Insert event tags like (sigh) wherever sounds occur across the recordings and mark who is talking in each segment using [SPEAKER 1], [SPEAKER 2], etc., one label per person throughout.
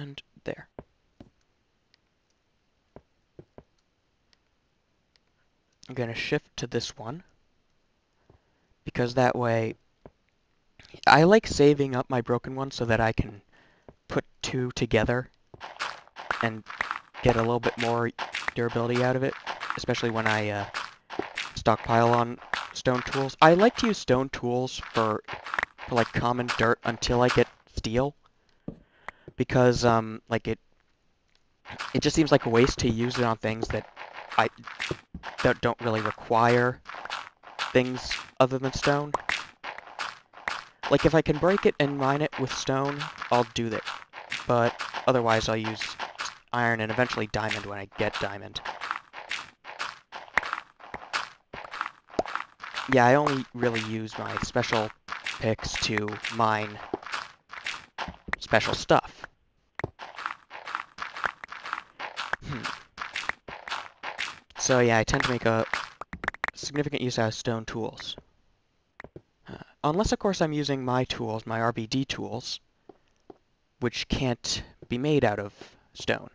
[SPEAKER 1] and there. I'm going to shift to this one because that way I like saving up my broken one so that I can put two together and get a little bit more durability out of it, especially when I uh, stockpile on stone tools. I like to use stone tools for, for like common dirt until I get steel because um like it it just seems like a waste to use it on things that I that don't really require things other than stone. Like if I can break it and mine it with stone, I'll do that. But otherwise I'll use iron and eventually diamond when I get diamond. Yeah, I only really use my special picks to mine special stuff. Hmm. So yeah, I tend to make a significant use out of stone tools. Uh, unless, of course, I'm using my tools, my RBD tools, which can't be made out of stone.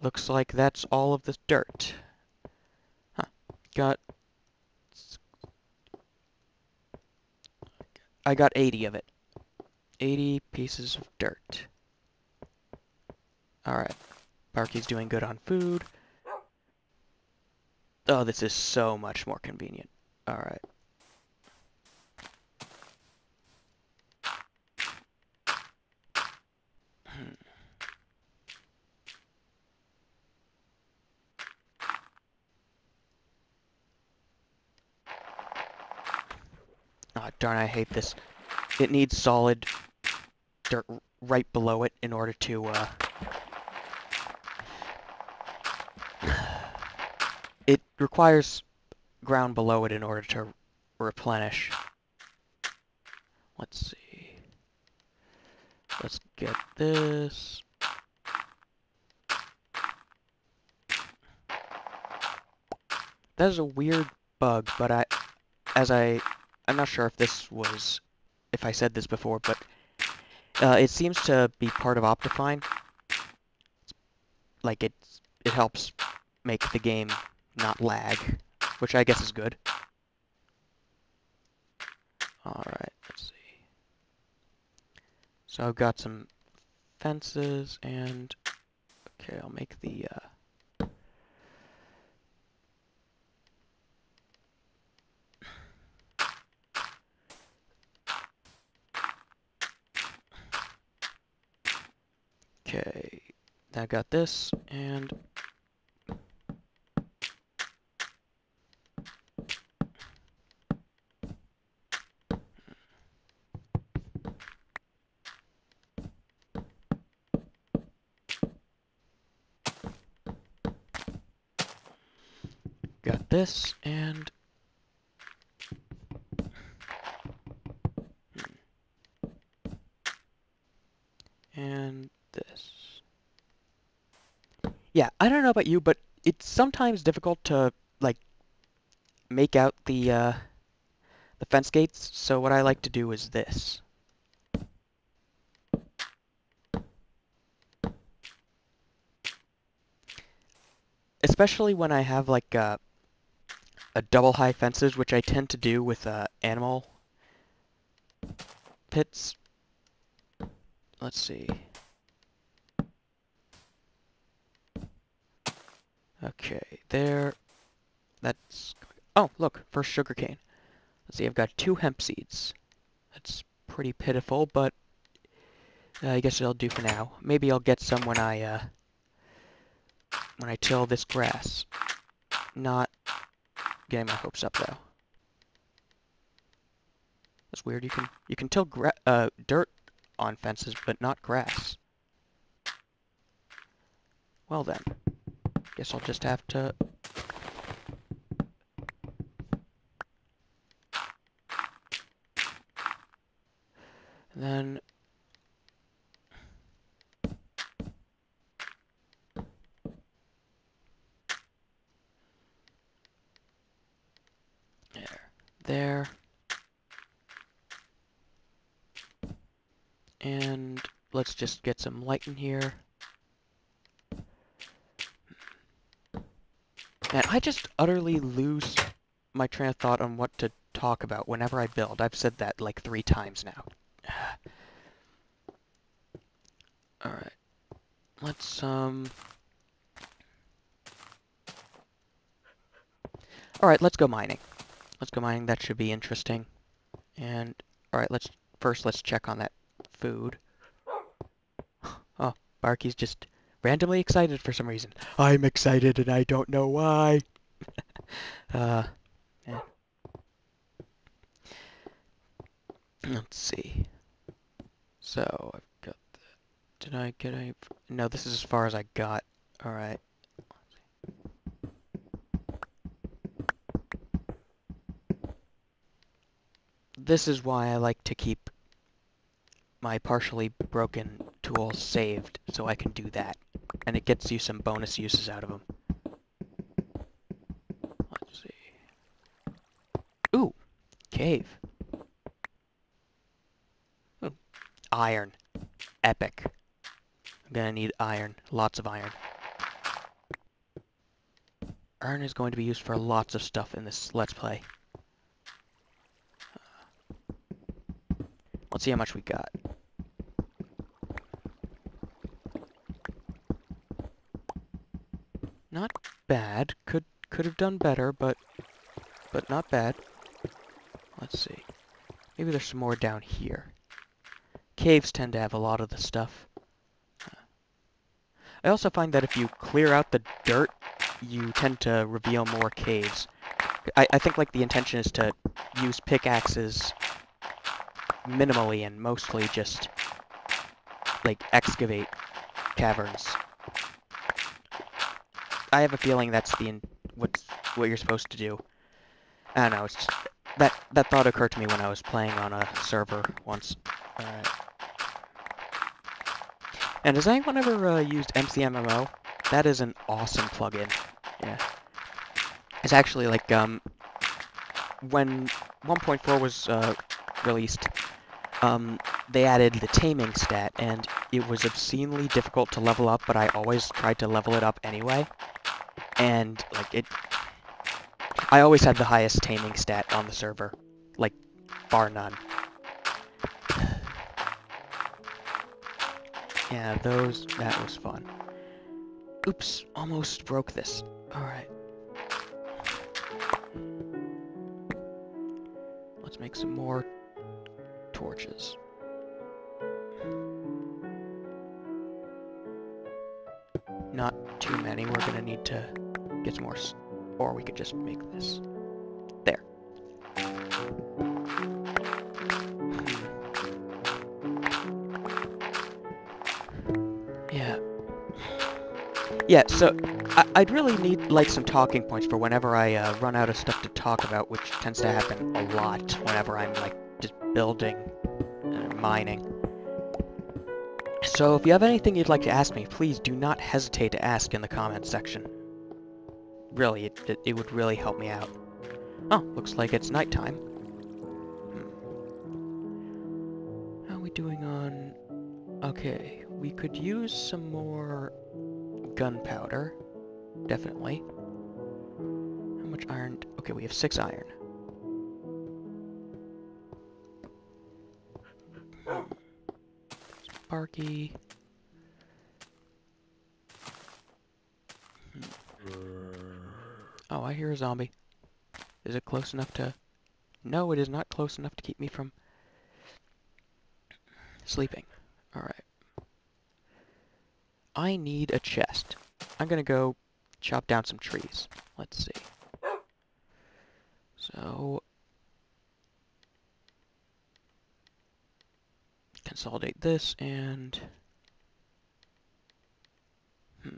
[SPEAKER 1] Looks like that's all of the dirt. Huh. Got... I got 80 of it. 80 pieces of dirt. Alright. Barky's doing good on food. Oh, this is so much more convenient. Alright. Hmm. Oh, darn, I hate this. It needs solid dirt right below it in order to, uh... It requires ground below it in order to replenish. Let's see. Let's get this. That is a weird bug, but I, as I, I'm not sure if this was, if I said this before, but uh, it seems to be part of Optifine. Like it, it helps make the game not lag, which I guess is good. Alright, let's see. So I've got some fences and... Okay, I'll make the... Uh, Okay, Now I got this, and got this, and... And this. Yeah, I don't know about you, but it's sometimes difficult to, like, make out the, uh, the fence gates, so what I like to do is this. Especially when I have, like, uh, a double high fences, which I tend to do with uh, animal pits. Let's see. Okay, there. That's. Oh, look, first sugarcane. Let's see, I've got two hemp seeds. That's pretty pitiful, but uh, I guess it'll do for now. Maybe I'll get some when I uh, when I till this grass. Not my hopes up though. That's weird. You can you can till uh, dirt on fences, but not grass. Well then, guess I'll just have to. And then there. And let's just get some light in here. And I just utterly lose my train of thought on what to talk about whenever I build. I've said that like three times now. (sighs) Alright. Let's, um... Alright, let's go mining. Let's go mining. That should be interesting. And, alright, let's... First, let's check on that food. (gasps) Oh, Barky's just randomly excited for some reason. I'm excited and I don't know why. (laughs) uh, yeah. (clears throat) Let's see. So, I've got that. Did I get a... No, this is as far as I got. Alright. This is why I like to keep my partially broken tools saved, so I can do that. And it gets you some bonus uses out of them. Let's see. Ooh! Cave. Ooh. Iron. Epic. I'm gonna need iron. Lots of iron. Iron is going to be used for lots of stuff in this Let's Play. Let's see how much we got. Not bad. Could could have done better, but but not bad. Let's see. Maybe there's some more down here. Caves tend to have a lot of the stuff. Uh, I also find that if you clear out the dirt, you tend to reveal more caves. I, I think like the intention is to use pickaxes minimally and mostly just like excavate caverns. I have a feeling that's the what's what you're supposed to do. I don't know. It's just, that that thought occurred to me when I was playing on a server once. Alright. And has anyone ever uh, used MCMMO? That is an awesome plugin. Yeah. It's actually like um when 1.4 was uh, released, um, they added the taming stat, and it was obscenely difficult to level up, but I always tried to level it up anyway and like it I always had the highest taming stat on the server, like bar none. (sighs) yeah, those that was fun. Oops, almost broke this. Alright. Let's make some more torches. Not too many, we're gonna need to get some more, or we could just make this. There. Yeah. Yeah, so I would really need like some talking points for whenever I uh, run out of stuff to talk about, which tends to happen a lot whenever I'm like building and mining. So if you have anything you'd like to ask me, please do not hesitate to ask in the comments section really, it, it, it would really help me out. Oh, looks like it's nighttime. Hmm. How are we doing on... Okay, we could use some more gunpowder. Definitely. How much iron? Okay, we have six iron. Sparky. Oh, I hear a zombie. Is it close enough to... No, it is not close enough to keep me from... sleeping. Alright. I need a chest. I'm gonna go chop down some trees. Let's see. So... Consolidate this and... Hmm.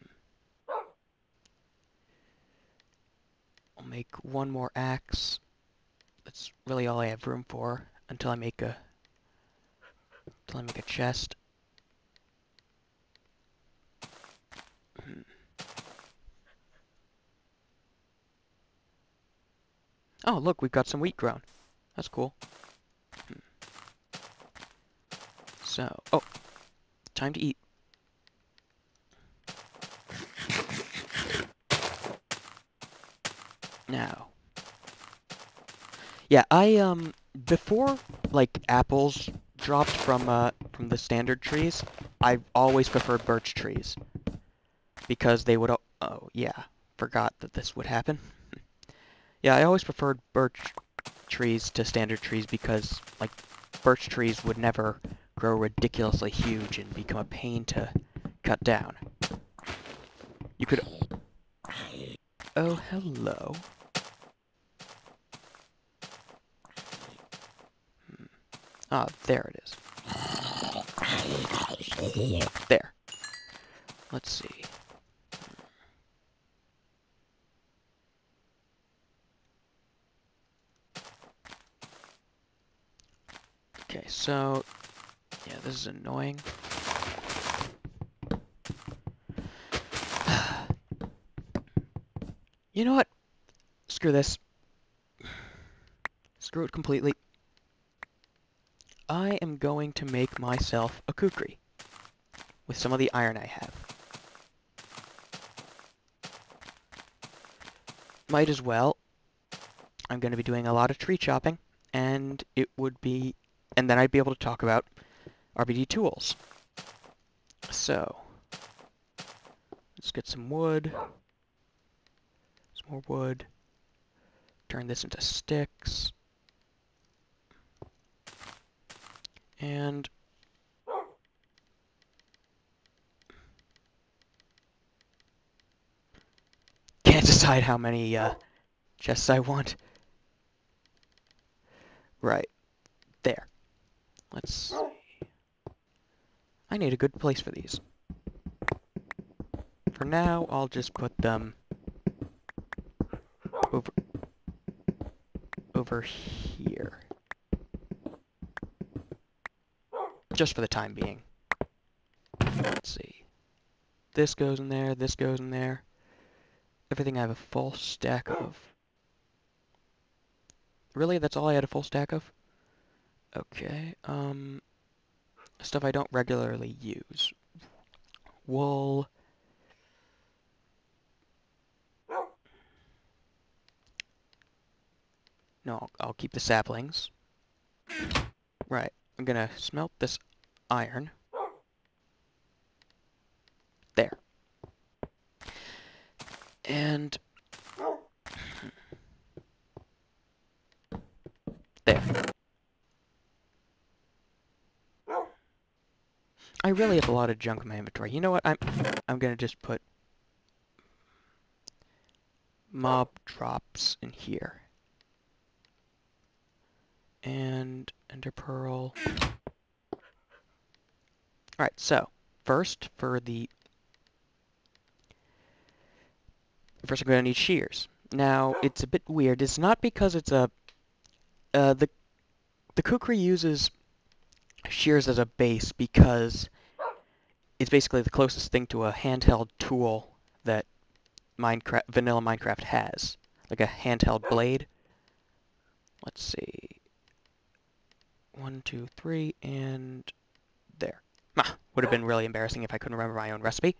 [SPEAKER 1] I'll make one more axe. That's really all I have room for until I make a until I make a chest. Hmm. Oh, look, we've got some wheat grown. That's cool. Hmm. So, oh, time to eat. Now, yeah, I um before like apples dropped from uh from the standard trees, I always preferred birch trees because they would. Oh yeah, forgot that this would happen. (laughs) yeah, I always preferred birch trees to standard trees because like birch trees would never grow ridiculously huge and become a pain to cut down. You could... Oh, hello. Hmm. Ah, there it is. There. Let's see. Okay, so, yeah, this is annoying. (sighs) you know what? Screw this. Screw it completely. I am going to make myself a kukri with some of the iron I have. Might as well. I'm going to be doing a lot of tree chopping, and it would be and then I'd be able to talk about RBD tools. So, let's get some wood, some more wood, turn this into sticks, and can't (laughs) decide how many uh, chests I want. Right, there. Let's. I need a good place for these. For now, I'll just put them over over here. Just for the time being. Let's see. This goes in there, this goes in there. Everything I have a full stack of. Really? That's all I had a full stack of? Okay, um, stuff I don't regularly use. Wool. No, I'll keep the saplings. Right, I'm gonna smelt this iron. There. And... Hmm. There. I really have a lot of junk in my inventory. You know what? I'm I'm gonna just put mob drops in here. And ender pearl. Alright, so first for the first I'm gonna need shears. Now it's a bit weird. It's not because it's a uh, the the kukri uses shears as a base because it's basically the closest thing to a handheld tool that Minecraft, vanilla Minecraft has. Like a handheld blade. Let's see. One, two, three, and there. Would have been really embarrassing if I couldn't remember my own recipe.